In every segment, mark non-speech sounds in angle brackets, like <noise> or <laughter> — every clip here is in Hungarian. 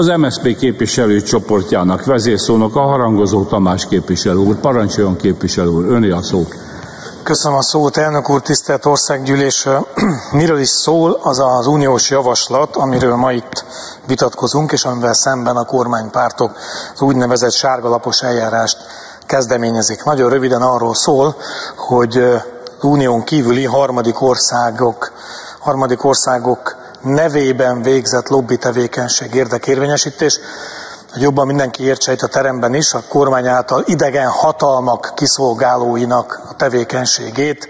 Az MSZP képviselőcsoportjának vezérszónoka harangozó Tamás képviselő úr. Parancsoljon képviselő úr, öné a szó. Köszönöm a szót, elnök úr, tisztelt országgyűlés. <clears throat> Miről is szól az az uniós javaslat, amiről ma itt vitatkozunk, és amivel szemben a kormánypártok az úgynevezett sárgalapos eljárást kezdeményezik. Nagyon röviden arról szól, hogy unión kívüli harmadik országok, harmadik országok nevében végzett lobby tevékenység érdekérvényesítés, hogy jobban mindenki értse itt a teremben is, a kormány által idegen hatalmak kiszolgálóinak a tevékenységét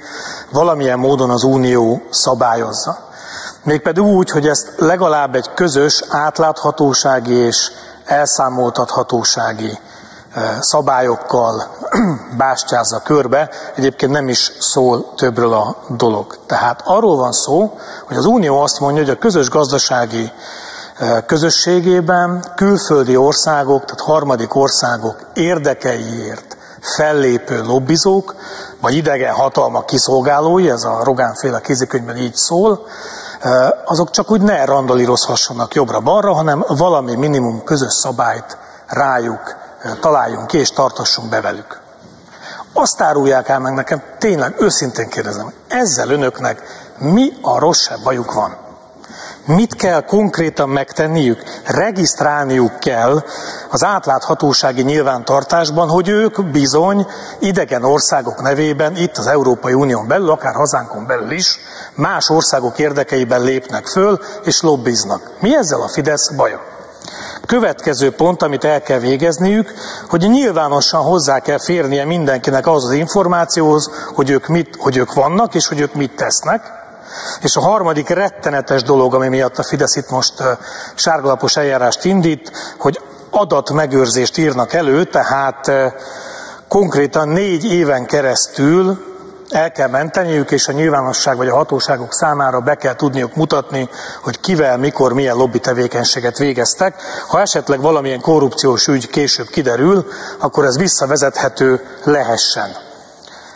valamilyen módon az Unió szabályozza. Mégpedig úgy, hogy ezt legalább egy közös átláthatósági és elszámoltathatósági szabályokkal <clears throat> bástyázza körbe, egyébként nem is szól többről a dolog. Tehát arról van szó, hogy az Unió azt mondja, hogy a közös gazdasági közösségében külföldi országok, tehát harmadik országok érdekeiért fellépő lobbizók, vagy idegen hatalmak kiszolgálói, ez a Rogánféle kézikönyvben így szól, azok csak úgy ne randalírozhassanak jobbra-balra, hanem valami minimum közös szabályt rájuk találjunk ki, és tartassunk be velük. Azt árulják el meg nekem, tényleg őszintén kérdezem, ezzel önöknek mi a rosszabb bajuk van? Mit kell konkrétan megtenniük? Regisztrálniuk kell az átláthatósági nyilvántartásban, hogy ők bizony idegen országok nevében itt az Európai Unión belül, akár hazánkon belül is, más országok érdekeiben lépnek föl és lobbiznak. Mi ezzel a Fidesz baja? Következő pont, amit el kell végezniük, hogy nyilvánosan hozzá kell férnie mindenkinek az az információhoz, hogy ők, mit, hogy ők vannak, és hogy ők mit tesznek. És a harmadik rettenetes dolog, ami miatt a Fidesz itt most sárgalapos eljárást indít, hogy adatmegőrzést írnak elő, tehát konkrétan négy éven keresztül el kell menteniük, és a nyilvánosság vagy a hatóságok számára be kell tudniuk mutatni, hogy kivel, mikor, milyen lobby tevékenységet végeztek. Ha esetleg valamilyen korrupciós ügy később kiderül, akkor ez visszavezethető lehessen.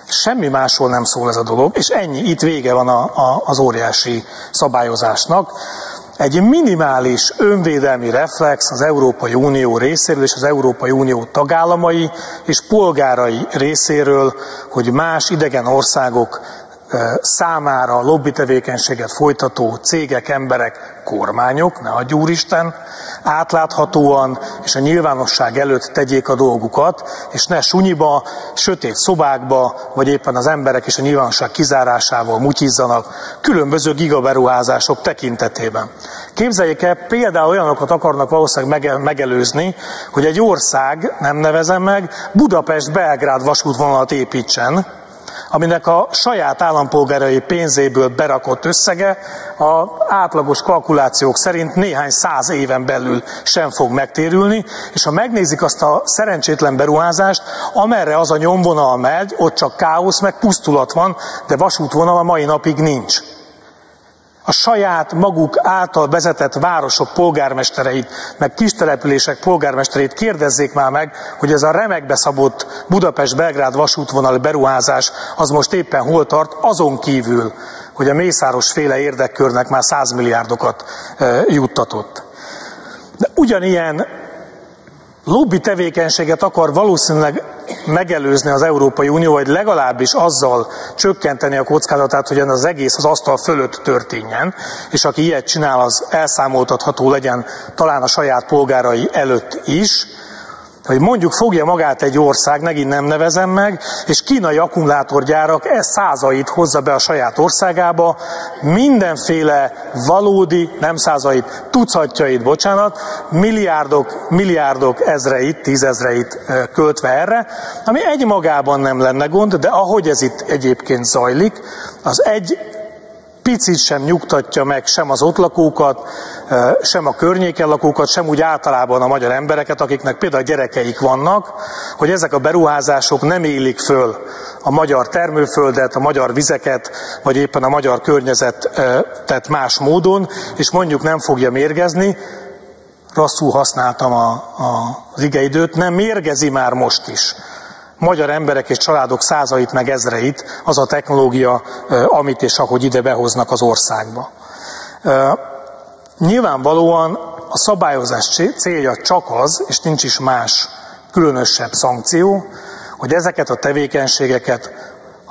Semmi másról nem szól ez a dolog, és ennyi, itt vége van a, a, az óriási szabályozásnak. Egy minimális önvédelmi reflex az Európai Unió részéről és az Európai Unió tagállamai és polgárai részéről, hogy más idegen országok számára lobby tevékenységet folytató cégek, emberek, kormányok, ne adj úristen, átláthatóan és a nyilvánosság előtt tegyék a dolgukat, és ne sunyiba, sötét szobákba, vagy éppen az emberek és a nyilvánosság kizárásával mutyizzanak különböző gigaberuházások tekintetében. Képzeljék el, például olyanokat akarnak valószínűleg megelőzni, hogy egy ország, nem nevezem meg, Budapest-Belgrád vasútvonalat építsen, aminek a saját állampolgárai pénzéből berakott összege a átlagos kalkulációk szerint néhány száz éven belül sem fog megtérülni, és ha megnézik azt a szerencsétlen beruházást, amerre az a nyomvonal megy, ott csak káosz, meg pusztulat van, de vasútvonal a mai napig nincs a saját maguk által vezetett városok polgármestereit, meg kistelepülések polgármestereit kérdezzék már meg, hogy ez a remekbe szabott Budapest-Belgrád vasútvonal beruházás az most éppen hol tart, azon kívül, hogy a Mészáros féle érdekkörnek már 100 milliárdokat e, juttatott. De ugyanilyen lobby tevékenységet akar valószínűleg megelőzni az Európai Unió, vagy legalábbis azzal csökkenteni a kockázatát, hogy az egész az asztal fölött történjen, és aki ilyet csinál, az elszámoltatható legyen talán a saját polgárai előtt is, hogy mondjuk fogja magát egy ország, megint nem nevezem meg, és kínai akkumulátorgyárak e százait hozza be a saját országába, mindenféle valódi, nem százait, tucatjait, bocsánat, milliárdok, milliárdok ezreit, tízezreit költve erre, ami egy magában nem lenne gond, de ahogy ez itt egyébként zajlik, az egy picit sem nyugtatja meg sem az ott lakókat, sem a környéken lakókat, sem úgy általában a magyar embereket, akiknek például gyerekeik vannak, hogy ezek a beruházások nem élik föl a magyar termőföldet, a magyar vizeket, vagy éppen a magyar környezetet más módon, és mondjuk nem fogja mérgezni, rosszul használtam a, a, az igeidőt, nem mérgezi már most is magyar emberek és családok százait meg ezreit az a technológia, amit és ahogy ide behoznak az országba. Nyilvánvalóan a szabályozás célja csak az, és nincs is más különösebb szankció, hogy ezeket a tevékenységeket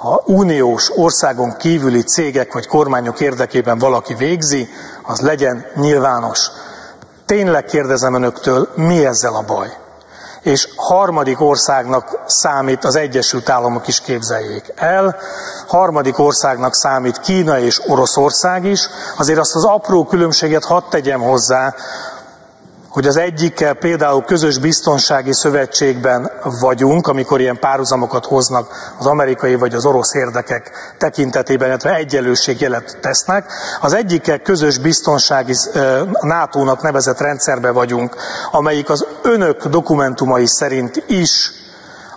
ha uniós országon kívüli cégek vagy kormányok érdekében valaki végzi, az legyen nyilvános. Tényleg kérdezem önöktől, mi ezzel a baj? És harmadik országnak számít az Egyesült Államok is képzeljék el, harmadik országnak számít Kína és Oroszország is, azért azt az apró különbséget hadd tegyem hozzá, hogy az egyikkel például közös biztonsági szövetségben vagyunk, amikor ilyen párhuzamokat hoznak az amerikai vagy az orosz érdekek tekintetében, illetve egyenlőségjelet tesznek. Az egyikkel közös biztonsági NATO-nak nevezett rendszerbe vagyunk, amelyik az önök dokumentumai szerint is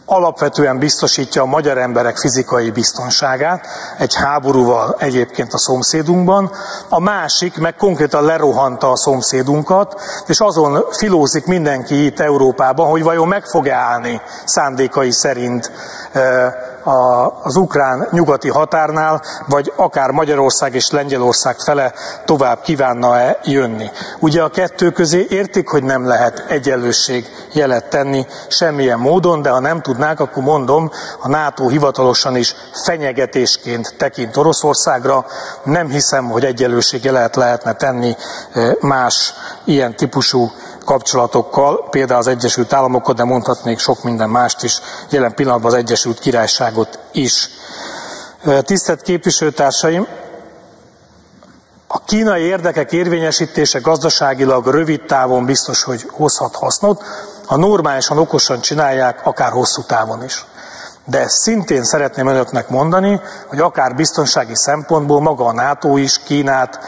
alapvetően biztosítja a magyar emberek fizikai biztonságát, egy háborúval egyébként a szomszédunkban, a másik meg konkrétan lerohanta a szomszédunkat, és azon filózik mindenki itt Európában, hogy vajon meg fog-e állni szándékai szerint az ukrán nyugati határnál, vagy akár Magyarország és Lengyelország fele tovább kívánna-e jönni. Ugye a kettő közé értik, hogy nem lehet egyenlőség jelet tenni semmilyen módon, de ha nem tudnák, akkor mondom, a NATO hivatalosan is fenyegetésként tekint Oroszországra. Nem hiszem, hogy egyenlőség jelet lehetne tenni más ilyen típusú kapcsolatokkal, például az Egyesült Államokkal, de mondhatnék sok minden mást is, jelen pillanatban az Egyesült Királyságot is. Tisztelt képviselőtársaim, a kínai érdekek érvényesítése gazdaságilag rövid távon biztos, hogy hozhat hasznot, ha normálisan, okosan csinálják, akár hosszú távon is. De szintén szeretném önöknek mondani, hogy akár biztonsági szempontból maga a NATO is Kínát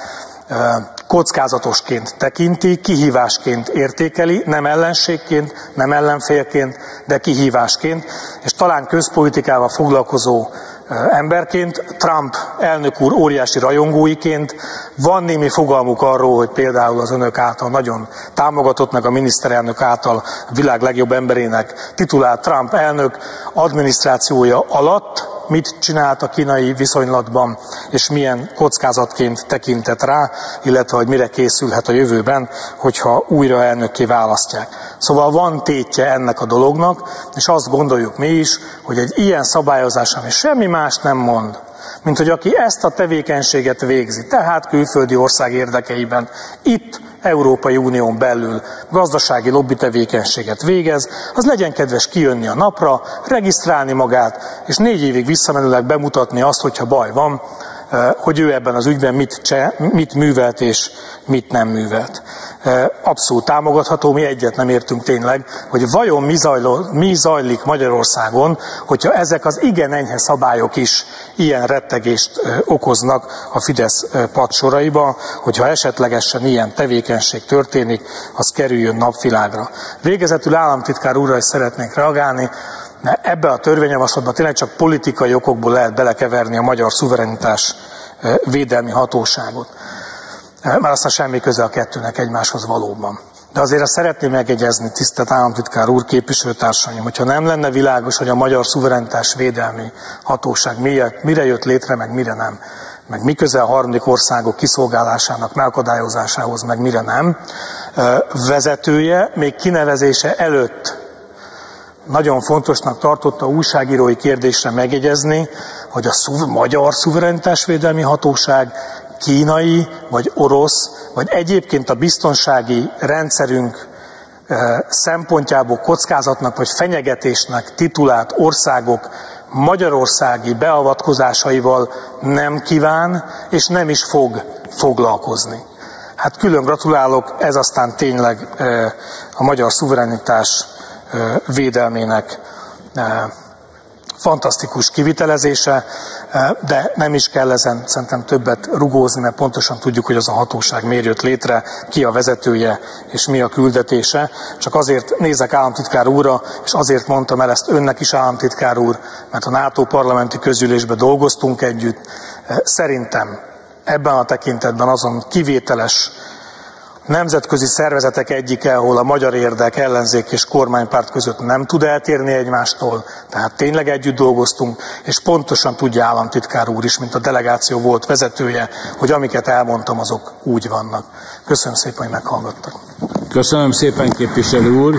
kockázatosként tekinti, kihívásként értékeli, nem ellenségként, nem ellenfélként, de kihívásként, és talán közpolitikával foglalkozó emberként, Trump elnök úr óriási rajongóiként. Van némi fogalmuk arról, hogy például az önök által nagyon támogatott, meg a miniszterelnök által a világ legjobb emberének titulált Trump elnök adminisztrációja alatt mit csinált a kínai viszonylatban, és milyen kockázatként tekintett rá, illetve hogy mire készülhet a jövőben, hogyha újra elnökké választják. Szóval van tétje ennek a dolognak, és azt gondoljuk mi is, hogy egy ilyen szabályozás, ami semmi más nem mond, mint hogy aki ezt a tevékenységet végzi, tehát külföldi ország érdekeiben, itt Európai Unión belül gazdasági lobby tevékenységet végez, az legyen kedves kijönni a napra, regisztrálni magát, és négy évig visszamenőleg bemutatni azt, hogyha baj van, hogy ő ebben az ügyben mit, cse, mit művelt és mit nem művelt. Eh, abszolút támogatható, mi egyet nem értünk tényleg, hogy vajon mi, zajló, mi zajlik Magyarországon, hogyha ezek az igen enyhe szabályok is ilyen rettegést eh, okoznak a Fidesz eh, padsoraiba, hogyha esetlegesen ilyen tevékenység történik, az kerüljön napvilágra. Végezetül államtitkár úrra is szeretnék reagálni, ebbe a törvényjavaslatban tényleg csak politikai okokból lehet belekeverni a magyar szuverenitás védelmi hatóságot. Már aztán semmi köze a kettőnek egymáshoz valóban. De azért azt szeretném megjegyezni, tisztelt államtitkár úr, képviselőtársaim, hogyha nem lenne világos, hogy a magyar szuverenitás védelmi hatóság mire, mire jött létre, meg mire nem, meg mi köze a harmadik országok kiszolgálásának megakadályozásához, meg mire nem, vezetője még kinevezése előtt nagyon fontosnak tartotta újságírói kérdésre megjegyezni, hogy a szuv- magyar szuverenitásvédelmi hatóság kínai, vagy orosz, vagy egyébként a biztonsági rendszerünk szempontjából kockázatnak vagy fenyegetésnek titulált országok magyarországi beavatkozásaival nem kíván és nem is fog foglalkozni. Hát külön gratulálok, ez aztán tényleg a magyar szuverenitás védelmének fantasztikus kivitelezése, de nem is kell ezen szerintem többet rugózni, mert pontosan tudjuk, hogy az a hatóság miért jött létre, ki a vezetője és mi a küldetése. Csak azért nézek államtitkár úrra, és azért mondtam el ezt önnek is államtitkár úr, mert a NATO parlamenti közülésben dolgoztunk együtt. Szerintem ebben a tekintetben azon kivételes nemzetközi szervezetek egyike, ahol a magyar érdek, ellenzék és kormánypárt között nem tud eltérni egymástól, tehát tényleg együtt dolgoztunk, és pontosan tudja államtitkár úr is, mint a delegáció volt vezetője, hogy amiket elmondtam, azok úgy vannak. Köszönöm szépen, hogy meghallgattak. Köszönöm szépen, képviselő úr.